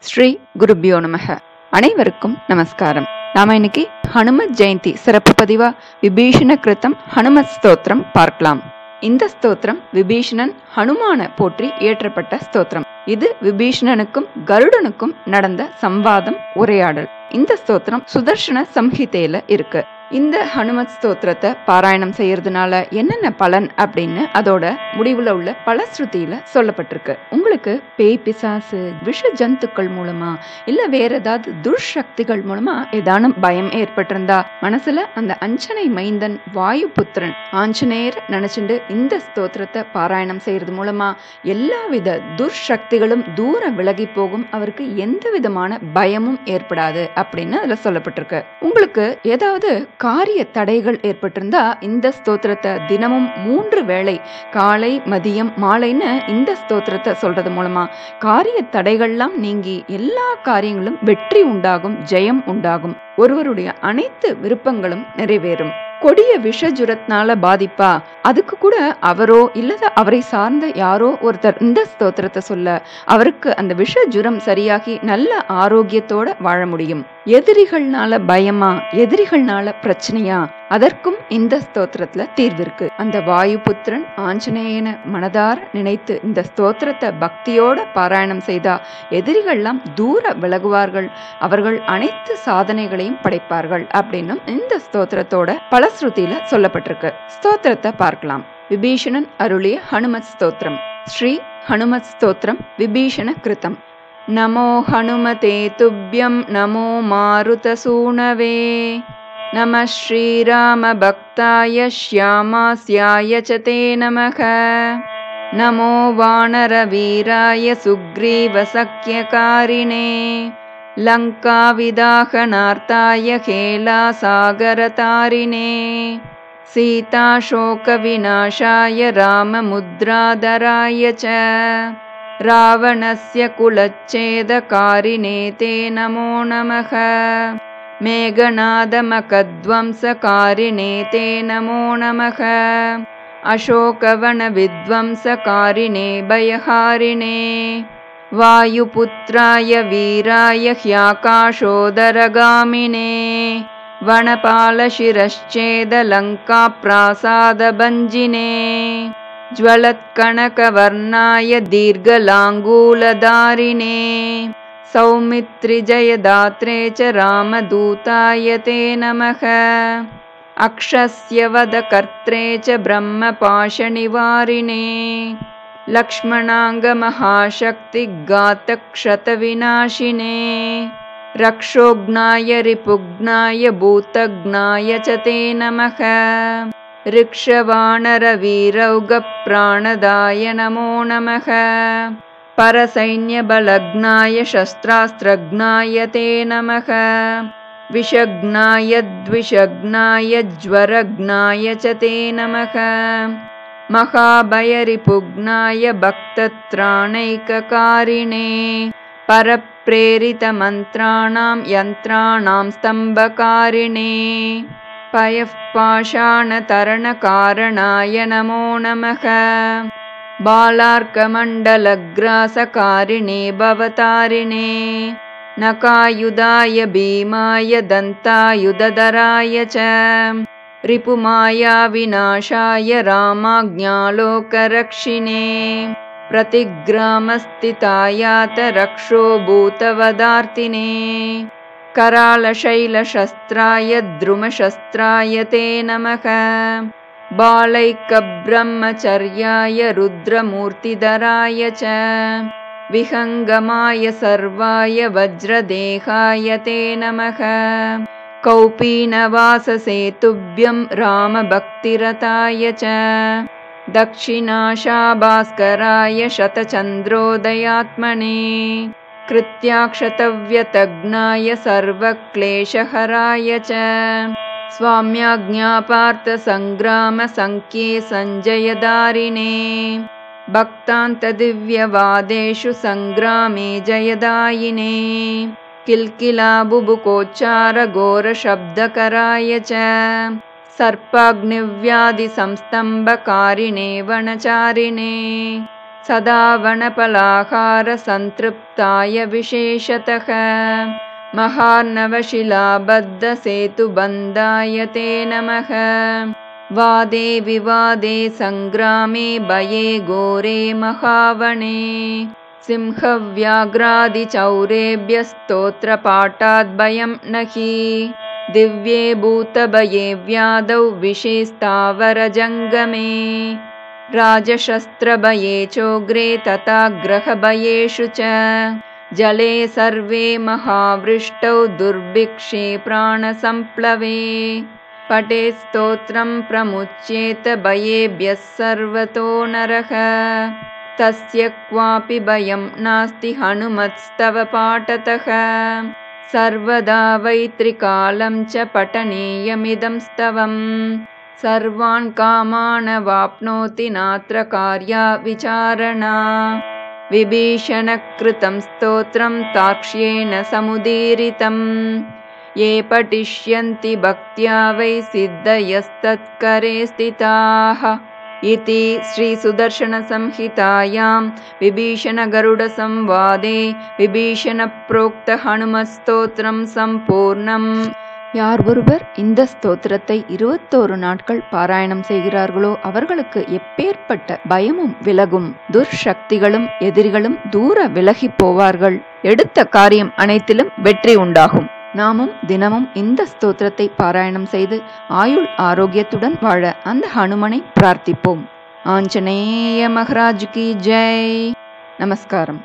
ஸ்ரீ குருபியோ நமக. அனைவருக்கும் நமஸ்காரம். நாம இன்னைக்கு ஹனுமத் ஜெயந்தி சிறப்பு பதிவா விபீஷண கிருத்தம் ஹனுமத் ஸ்தோத்திரம் பார்க்கலாம். இந்த ஸ்தோத்திரம் விபீஷணன் ஹனுமான போற்றி இயற்றப்பட்ட ஸ்தோத்திரம். இது விபீஷணனுக்கும் கருடனுக்கும் நடந்த சம்வாதம் உரையாடல். இந்த ஸ்தோத்திரம் சுதர்ஷன சம்ஹிதையில இருக்கு. இந்த ஹனுமத் ஸ்தோத்திரத்தை பாராயணம் செய்யறதுனால என்னென்ன பலன் அப்படின்னு அதோட முடிவுல உள்ள பல ஸ்ருதியில சொல்லப்பட்டிருக்கு. உங்களுக்கு பேய் பிசாசு விஷ ஜந்துக்கள் மூலமா இல்ல வேற ஏதாவது துர்சக்திகள் மூலமா ஏதானும் பயம் ஏற்பட்டிருந்தா மனசுல அந்த அஞ்சனை மைந்தன் வாயு புத்திரன் ஆஞ்சநேயர் நினைச்சுண்டு இந்த ஸ்தோத்திரத்தை பாராயணம் செய்யறது மூலமா எல்லாவித துர்சக்திகளும் தூர விலகி போகும் அவருக்கு எந்த விதமான பயமும் ஏற்படாது அப்படின்னு அதுல சொல்லப்பட்டிருக்கு. உங்களுக்கு ஏதாவது காரிய தடைகள் ஏற்பட்டிருந்தா இந்த ஸ்தோத்திரத்தை தினமும் மூன்று வேளை காலை மதியம் மாலைன்னு இந்த ஸ்தோத்திரத்தை சொல்றது மூலமா காரிய தடைகள்லாம் நீங்கி எல்லா காரியங்களும் வெற்றி உண்டாகும் ஜெயம் உண்டாகும். ஒருவருடைய அனைத்து விருப்பங்களும் நிறைவேறும். கொடிய விஷஜுரத்னால பாதிப்பா? அதுக்கு கூட அவரோ இல்லத அவரை சார்ந்த யாரோ ஒருத்தர் இந்த ஸ்தோத்திரத்தை சொல்ல அவருக்கு அந்த விஷ ஜுரம் சரியாகி நல்ல ஆரோக்கியத்தோட வாழ முடியும். எதிரிகள்னால பயமா எதிரிகள்னால பிரச்சனையா? அதற்கும் இந்த ஸ்தோத்திரத்துல தீர்வு இருக்கு. அந்த வாயு புத்திரன் ஆஞ்சநேயன மனதார நினைத்து இந்த ஸ்தோத்திரத்தை பக்தியோட பாராயணம் செய்தா எதிரிகள்லாம் தூர விலகுவார்கள். அவர்கள் அனைத்து சாதனைகளையும் படைப்பார்கள் அப்படின்னும் இந்த ஸ்தோத்திரத்தோட பலஸ்ருதியில சொல்லப்பட்டிருக்கு. ஸ்தோத்திரத்தை பார்க்கலாம். விபீஷணன் அருளிய ஹனுமத் ஸ்தோத்திரம். ஸ்ரீ ஹனுமத் ஸ்தோத்திரம் விபீஷண கிருத்தம். नमो हनुमते तुभ्यं नमो मारुतसूनवे। नमः श्रीरामभक्ताय श्यामास्याय च ते नमः। नमो वानरवीराय सुग्रीवसख्यकारिणे। लङ्काविदाहनार्ताय हेलासागरतारिणे सीताशोकविनाशाय राममुद्राधराय च। रावणस्य कुलच्छेदकारिणे ते नमो नमः। मेघनादमकध्वंसकारिणे ते नमो नमः। अशोकवनविध्वंसकारिणे भयहारिणे। वायुपुत्राय वीराय ह्याकाशोदरगामिने। वनपालशिरश्चेदलङ्काप्रासादभञ्जिने ज्वलत्कणकवर्णाय दीर्घलाङ्गूलधारिणे सौमित्रिजयदात्रे च रामदूताय ते नमः। अक्षस्य वदकर्त्रे च ब्रह्मपाशनिवारिणे लक्ष्मणाङ्गमहाशक्तिघातक्षतविनाशिने रक्षोघ्नाय रिपुघ्नाय भूतघ्नाय च ते नमः ऋक्षवाणरवीरौगप्राणदाय नमो नमः। परसैन्यबलग्नाय शस्त्रास्त्रघ्नाय ते नमः। विषग्नाय द्विषग्नाय ज्वरघ्नाय च ते नमः। महाभयरिपुघ्नाय भक्तत्राणैककारिणे। परप्रेरितमन्त्राणां यन्त्राणां स्तम्भकारिणे पयः पाषाणतरणकारणाय नमो नमः। बालार्कमण्डलग्रासकारिणे भवतारिणे। नकायुधाय भीमाय दन्तायुधधराय च। रिपुमायाविनाशाय रामाज्ञालोकरक्षिणे। प्रतिग्रामस्थितायात रक्षो भूतवदार्तिने करालशैलशस्त्राय द्रुमशस्त्राय ते नमः। बालैकब्रह्मचर्याय रुद्रमूर्तिधराय च। विहङ्गमाय सर्वाय वज्रदेहाय ते नमः। कौपीनवाससेतुभ्यं रामभक्तिरताय च। दक्षिणाशाभास्कराय शतचन्द्रोदयात्मने कृत्याक्षतव्यतज्ञाय सर्वक्लेशहराय च। स्वाम्याज्ञापार्थसङ्ग्रामसङ्ख्ये सञ्जयदारिणे भक्तान्तदिव्यवादेषु सङ्ग्रामे जयदायिने। किल्किलाबुबुकोच्चारघोरशब्दकराय च। सर्पाग्निव्याधिसंस्तम्भकारिणे वनचारिणे सदा वनपलाहारसन्तृप्ताय विशेषतः। महार्णवशिलाबद्धसेतुबन्धाय ते नमः। वादे विवादे सङ्ग्रामे भये घोरे महावणे। सिंहव्याघ्रादिचौरेभ्यस्तोत्रपाठाद्भयं न हि दिव्ये भूतभये व्याधौ विषेस्तावरजङ्गमे राजशस्त्रभये चोग्रे तथा ग्रहभयेषु च। जले सर्वे महावृष्टौ दुर्भिक्षे प्राणसम्प्लवे पटे स्तोत्रं प्रमुच्येत भयेभ्यः सर्वतो नरः। तस्य क्वापि भयं नास्ति हनुमत्स्तव पाठतः। सर्वदा वैत्रिकालं च पठनीयमिदं स्तवम् सर्वान् कामान् अवाप्नोति नात्र कार्या विचारणा। विभीषणकृतं स्तोत्रं ताक्ष्येण समुदीरितम्। ये पठिष्यन्ति भक्त्या वै सिद्धयस्तत्करे स्थिताः। इति श्रीसुदर्शनसंहितायां विभीषणगरुडसंवादे विभीषणप्रोक्तहनुमत्स्तोत्रं सम्पूर्णम्। யார் ஒருவர் இந்த ஸ்தோத்திரத்தை இருபத்தோரு நாட்கள் பாராயணம் செய்கிறார்களோ அவர்களுக்கு எப்பேற்பட்ட பயமும் விலகும் துர்சக்திகளும் எதிரிகளும் தூர விலகி போவார்கள். எடுத்த காரியம் அனைத்திலும் வெற்றி உண்டாகும். நாமும் தினமும் இந்த ஸ்தோத்திரத்தை பாராயணம் செய்து ஆயுள் ஆரோக்கியத்துடன் வாழ அந்த ஹனுமனை பிரார்த்திப்போம். ஆஞ்சநேய மகராஜ் கி ஜெய். நமஸ்காரம்.